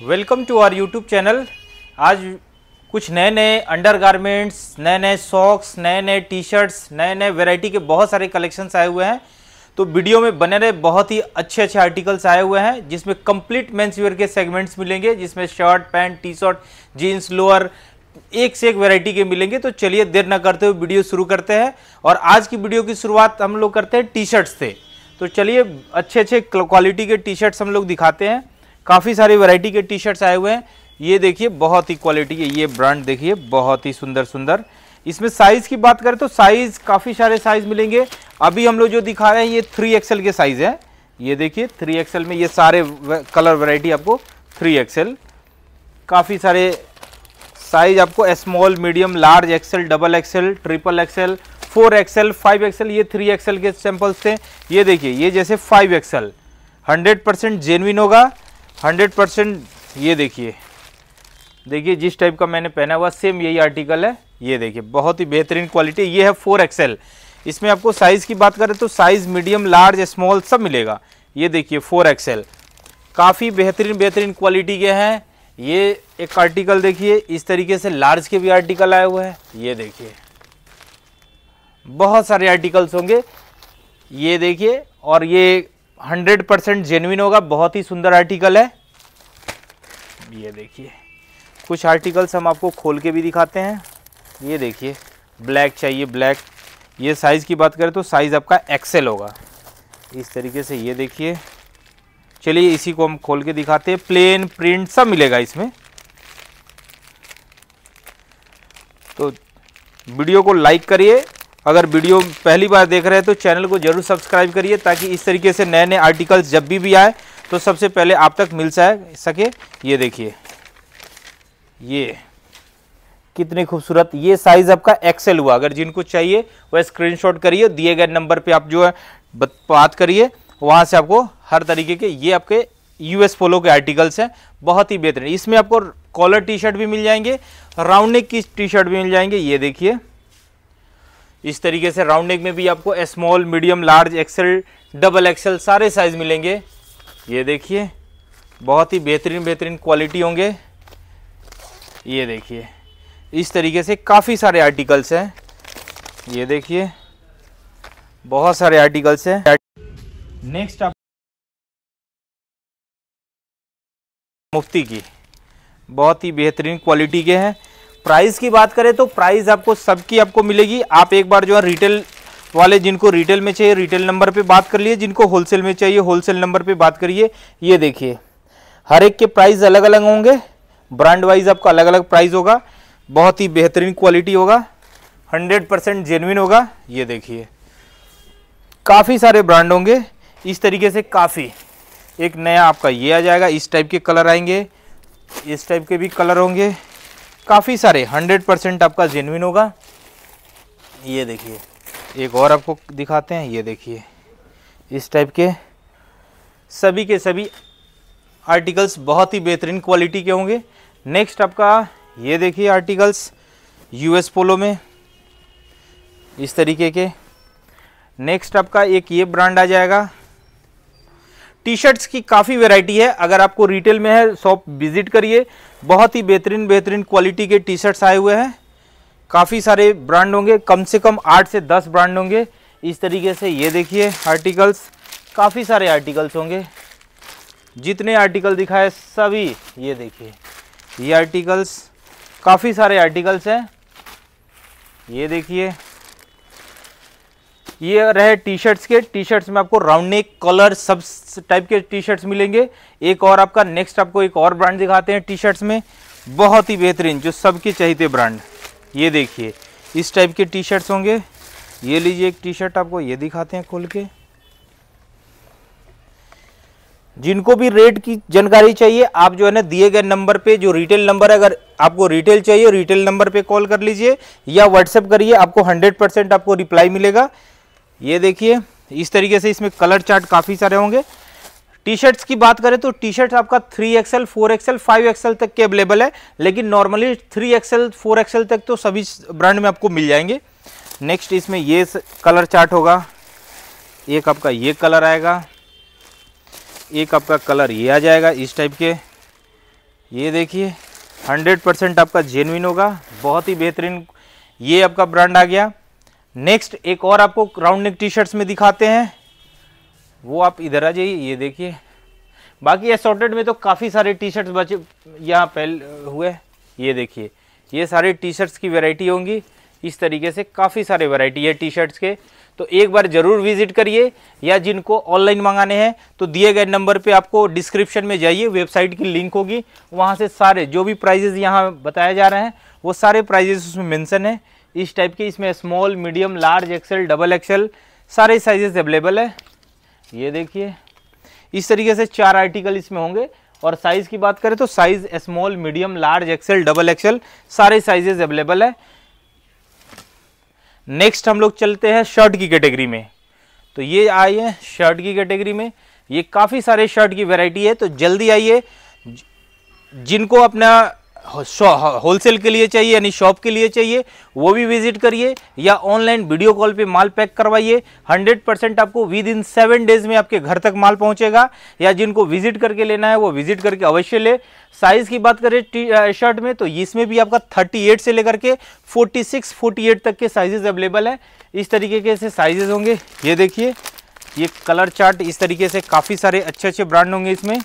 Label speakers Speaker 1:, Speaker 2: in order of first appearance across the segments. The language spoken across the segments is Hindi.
Speaker 1: Welcome to our YouTube channel. आज कुछ नए नए अंडर गारमेंट्स नए नए सॉक्स नए नए टी शर्ट्स नए नए वैरायटी के बहुत सारे कलेक्शंस आए हुए हैं। तो वीडियो में बने रहे बहुत ही अच्छे अच्छे आर्टिकल्स आए हुए हैं, जिसमें कंप्लीट मेंस वेयर के सेगमेंट्स मिलेंगे, जिसमें shirt pant T shirt jeans lower एक से एक वैरायटी के मिलेंगे। तो चलिए देर न करते हुए वीडियो शुरू करते हैं और आज की वीडियो की शुरुआत हम लोग करते हैं टी शर्ट्स से। तो चलिए अच्छे अच्छे क्वालिटी के टी शर्ट्स हम लोग दिखाते हैं। काफ़ी सारी वैरायटी के टी शर्ट्स आए हुए हैं। ये देखिए, बहुत ही क्वालिटी के, ये ब्रांड देखिए, बहुत ही सुंदर सुंदर। इसमें साइज़ की बात करें तो साइज़ काफ़ी सारे साइज़ मिलेंगे। अभी हम लोग जो दिखा रहे हैं, ये थ्री एक्सएल के साइज़ है। ये देखिए थ्री एक्सएल में ये सारे कलर वैरायटी आपको थ्री एक्सएल काफ़ी सारे साइज़ आपको small medium large XL double XL triple XL four XL five XL ये थ्री एक्सएल के सैंपल्स थे। ये देखिए, ये जैसे five XL hundred percent genuine होगा। हंड्रेड परसेंट ये देखिए। देखिए, जिस टाइप का मैंने पहना हुआ सेम यही आर्टिकल है। ये देखिए, बहुत ही बेहतरीन क्वालिटी ये है फोर एक्सएल इसमें आपको साइज़ की बात करें तो साइज़ मीडियम लार्ज स्मॉल सब मिलेगा। ये देखिए फोर एक्सएल काफ़ी बेहतरीन बेहतरीन क्वालिटी के हैं। ये एक आर्टिकल देखिए, इस तरीके से लार्ज के भी आर्टिकल आए हुए हैं। ये देखिए। बहुत सारे आर्टिकल्स होंगे। ये देखिए, और ये हंड्रेड परसेंट जेनविन होगा, बहुत ही सुंदर आर्टिकल है। ये देखिए, कुछ आर्टिकल्स हम आपको खोल के भी दिखाते हैं। ये देखिए ब्लैक चाहिए ब्लैक ये साइज़ की बात करें तो साइज़ आपका एक्सेल होगा। इस तरीके से ये देखिए। चलिए, इसी को हम खोल के दिखाते हैं। प्लेन प्रिंट सब मिलेगा इसमें। तो वीडियो को लाइक करिए। अगर वीडियो पहली बार देख रहे हैं तो चैनल को ज़रूर सब्सक्राइब करिए ताकि इस तरीके से नए नए आर्टिकल्स जब भी भी आए तो सबसे पहले आप तक मिल सके ये देखिए। ये। कितनी खूबसूरत। ये साइज़ आपका एक्सेल हुआ। अगर जिनको चाहिए, वह स्क्रीनशॉट करिए। दिए गए नंबर पे आप जो है, बात करिए। वहाँ से आपको हर तरीके के ये आपके यूएस पोलो के आर्टिकल्स हैं। बहुत ही बेहतरीन। इसमें आपको कॉलर टी शर्ट भी मिल जाएँगे। राउंड नेक की टी शर्ट भी मिल जाएँगे। ये देखिए। इस तरीके से राउंड नेक में भी आपको small medium large XL double XL सारे साइज़ मिलेंगे। ये देखिए, बहुत ही बेहतरीन बेहतरीन क्वालिटी होंगे। ये देखिए, इस तरीके से काफ़ी सारे आर्टिकल्स हैं। ये देखिए, बहुत सारे आर्टिकल्स हैं। नेक्स्ट आप मुफ्ती की, बहुत ही बेहतरीन क्वालिटी के हैं। प्राइस की बात करें तो प्राइस आपको सबकी आपको मिलेगी। आप एक बार जो है रिटेल वाले जिनको रिटेल में चाहिए, रिटेल नंबर पे बात कर लिए। जिनको होलसेल में चाहिए, होलसेल नंबर पे बात करिए। ये देखिए, हर एक के प्राइस अलग अलग होंगे। ब्रांड वाइज आपका अलग अलग प्राइस होगा। बहुत ही बेहतरीन क्वालिटी होगा। हंड्रेड परसेंट जेनविन होगा। ये देखिए, काफ़ी सारे ब्रांड होंगे। इस तरीके से काफ़ी एक नया आपका ये आ जाएगा। इस टाइप के कलर आएँगे। इस टाइप के भी कलर होंगे। काफ़ी सारे हंड्रेड परसेंट आपका जेनविन होगा। ये देखिए, एक और आपको दिखाते हैं, ये देखिए, इस टाइप के। सभी के सभी आर्टिकल्स बहुत ही बेहतरीन क्वालिटी के होंगे। नेक्स्ट आपका, ये देखिए आर्टिकल्स यूएस पोलो में, इस तरीके के। नेक्स्ट आपका एक ये ब्रांड आ जाएगा। टी शर्ट्स की काफ़ी वैरायटी है। अगर आपको रिटेल में है शॉप विज़िट करिए। बहुत ही बेहतरीन बेहतरीन क्वालिटी के टी शर्ट्स आए हुए हैं। काफ़ी सारे ब्रांड होंगे, कम से कम आठ से दस ब्रांड होंगे। इस तरीके से ये देखिए आर्टिकल्स काफ़ी सारे आर्टिकल्स होंगे। जितने आर्टिकल दिखाए सभी ये देखिए। ये आर्टिकल्स काफ़ी सारे आर्टिकल्स हैं। ये देखिए ये रहे टी शर्ट्स के। टी शर्ट्स में आपको राउंड नेक कलर सब टाइप के टी शर्ट्स मिलेंगे। एक और आपका नेक्स्ट आपको एक और ब्रांड दिखाते हैं टी शर्ट्स में। बहुत ही बेहतरीन, जो सबके चाहिए ब्रांड ये देखिए, इस टाइप के टी शर्ट्स होंगे। ये लीजिए एक टी शर्ट आपको, ये दिखाते हैं खोल के। जिनको भी रेट की जानकारी चाहिए, आप जो है ना दिए गए नंबर पे, जो रिटेल नंबर है, अगर आपको रिटेल चाहिए रिटेल नंबर पे कॉल कर लीजिए, या व्हाट्सएप करिए, आपको 100 परसेंट आपको रिप्लाई मिलेगा। ये देखिए, इस तरीके से इसमें कलर चार्ट काफ़ी सारे होंगे। टी शर्ट्स की बात करें तो टी शर्ट आपका three XL four XL five XL तक के अवेलेबल है, लेकिन normally three XL four XL तक तो सभी ब्रांड में आपको मिल जाएँगे। नेक्स्ट इसमें ये कलर चार्ट होगा। एक आपका ये कलर आएगा। एक आपका कलर ये आ जाएगा इस टाइप के। ये देखिए 100 परसेंट आपका जेनविन होगा। बहुत ही बेहतरीन ये आपका ब्रांड आ गया। नेक्स्ट एक और आपको राउंड नेक टी शर्ट्स में दिखाते हैं। वो आप इधर आ जाइए, ये देखिए। बाकी असॉर्टेड में तो काफ़ी सारे टी शर्ट्स बचे, यहाँ पहल हुए ये देखिए, ये सारे टी शर्ट्स की वैरायटी होंगी। इस तरीके से काफ़ी सारे वैरायटी है टी शर्ट्स के। तो एक बार ज़रूर विज़िट करिए, या जिनको ऑनलाइन मंगाने हैं तो दिए गए नंबर पे आपको डिस्क्रिप्शन में जाइए वेबसाइट की लिंक होगी। वहाँ से सारे, जो भी प्राइजेज़ यहाँ बताए जा रहे हैं, वो सारे प्राइजेस उसमें मेंशन है। इस टाइप के, इसमें small medium large XL double XL सारे साइजेस अवेलेबल है। ये देखिए, इस तरीके से चार आर्टिकल इसमें होंगे। और साइज़ की बात करें तो size small medium large XL double XL सारे साइजेस अवेलेबल है। नेक्स्ट हम लोग चलते हैं शर्ट की कैटेगरी में। तो ये हैं शर्ट की कैटेगरी में। ये काफ़ी सारे शर्ट की वैरायटी है तो जल्दी आइए। जिनको अपना होलसेल के लिए चाहिए यानी शॉप के लिए चाहिए, वो भी विज़िट करिए या ऑनलाइन वीडियो कॉल पे माल पैक करवाइए। 100 परसेंट आपको विद इन सेवन डेज़ में आपके घर तक माल पहुंचेगा या जिनको विज़िट करके लेना है, वो विज़िट करके अवश्य ले। साइज़ की बात करें टी शर्ट में तो इसमें भी आपका 38 से लेकर के 46 48 तक के साइजेस अवेलेबल है। इस तरीके के से साइजेज होंगे। ये देखिए, ये कलर चार्ट इस तरीके से काफ़ी सारे अच्छे अच्छे ब्रांड होंगे इसमें।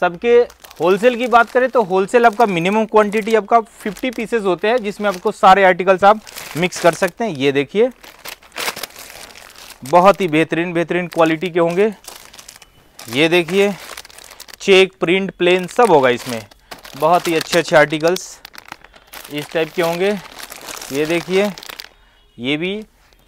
Speaker 1: सबके होलसेल की बात करें तो होलसेल आपका मिनिमम क्वांटिटी आपका 50 पीसेस होते हैं, जिसमें आपको सारे आर्टिकल्स आप मिक्स कर सकते हैं। ये देखिए, बहुत ही बेहतरीन बेहतरीन क्वालिटी के होंगे। ये देखिए चेक प्रिंट प्लेन सब होगा इसमें। बहुत ही अच्छे अच्छे आर्टिकल्स इस टाइप के होंगे। ये देखिए, ये भी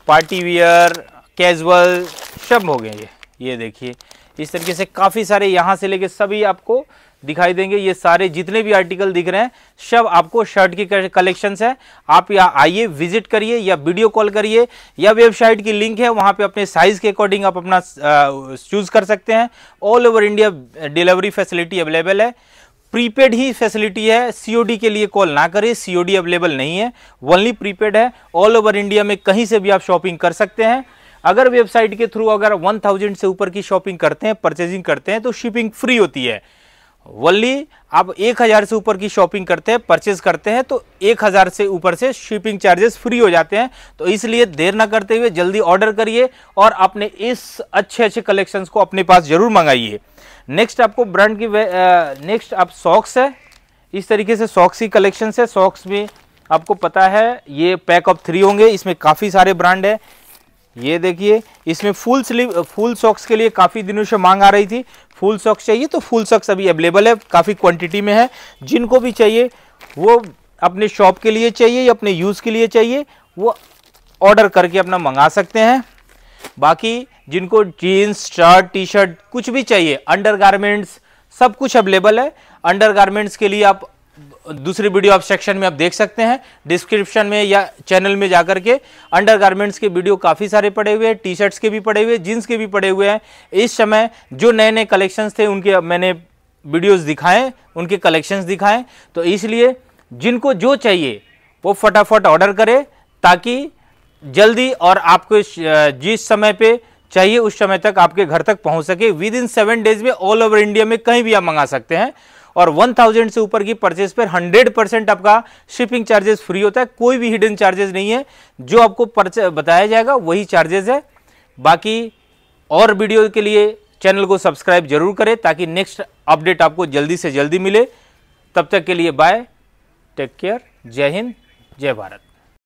Speaker 1: पार्टी वियर कैजुअल सब हो गए ये। ये देखिए इस तरीके से काफ़ी सारे यहाँ से लेके सभी आपको दिखाई देंगे। ये सारे जितने भी आर्टिकल दिख रहे हैं, सब आपको शर्ट की कलेक्शन है। आप यहाँ आइए विज़िट करिए या वीडियो कॉल करिए या वेबसाइट की लिंक है, वहाँ पे अपने साइज़ के अकॉर्डिंग आप अपना चूज़ कर सकते हैं। All over India delivery facility available है। प्रीपेड ही फैसिलिटी है। सीओडी के लिए कॉल ना करें सीओडी अवेलेबल नहीं है। ओनली प्रीपेड है। ऑल ओवर इंडिया में कहीं से भी आप शॉपिंग कर सकते हैं। अगर वेबसाइट के थ्रू अगर 1000 से ऊपर की शॉपिंग करते हैं, परचेजिंग करते हैं तो शिपिंग फ्री होती है। वल्ली, आप 1000 से ऊपर की शॉपिंग करते हैं, परचेज करते हैं तो 1000 से ऊपर से शिपिंग चार्जेस फ्री हो जाते हैं। तो इसलिए देर ना करते हुए जल्दी ऑर्डर करिए और अपने इस अच्छे अच्छे कलेक्शंस को अपने पास ज़रूर मंगाइए। नेक्स्ट आपको ब्रांड की नेक्स्ट आप सॉक्स है। इस तरीके से सॉक्स की कलेक्शन है। सॉक्स में आपको पता है, ये पैक ऑफ़ थ्री होंगे। इसमें काफ़ी सारे ब्रांड है। ये देखिए, इसमें फुल स्लीव, फुल सॉक्स के लिए काफ़ी दिनों से मांग आ रही थी। फुल सॉक्स चाहिए तो फुल सॉक्स अभी अवेलेबल है, काफ़ी क्वांटिटी में है। जिनको भी चाहिए, वो अपने शॉप के लिए चाहिए या अपने यूज़ के लिए चाहिए, वो ऑर्डर करके अपना मंगा सकते हैं। बाकी जिनको जीन्स शर्ट टी शर्ट कुछ भी चाहिए अंडर सब कुछ अवेलेबल है। अंडर के लिए आप दूसरी वीडियो आप सेक्शन में आप देख सकते हैं। डिस्क्रिप्शन में या चैनल में जाकर के अंडर गारमेंट्स के वीडियो काफ़ी सारे पड़े हुए हैं। टी शर्ट्स के भी पड़े हुए हैं। जीन्स के भी पड़े हुए हैं। इस समय जो नए नए कलेक्शंस थे, उनके मैंने वीडियोस दिखाएँ, उनके कलेक्शंस दिखाएँ। तो इसलिए जिनको जो चाहिए, वो फटाफट ऑर्डर करें ताकि जल्दी और आपको जिस समय पे चाहिए, उस समय तक आपके घर तक पहुँच सके। विद इन सेवन डेज़ में ऑल ओवर इंडिया में कहीं भी आप मंगा सकते हैं। और 1000 से ऊपर की परचेज पर 100 परसेंट आपका शिपिंग चार्जेस फ्री होता है, कोई भी हिडन चार्जेस नहीं है। जो आपको बताया जाएगा, वही चार्जेस है। बाकी और वीडियो के लिए चैनल को सब्सक्राइब ज़रूर करें, ताकि नेक्स्ट अपडेट आपको जल्दी से जल्दी मिले। तब तक के लिए बाय टेक केयर जय हिंद, जय भारत।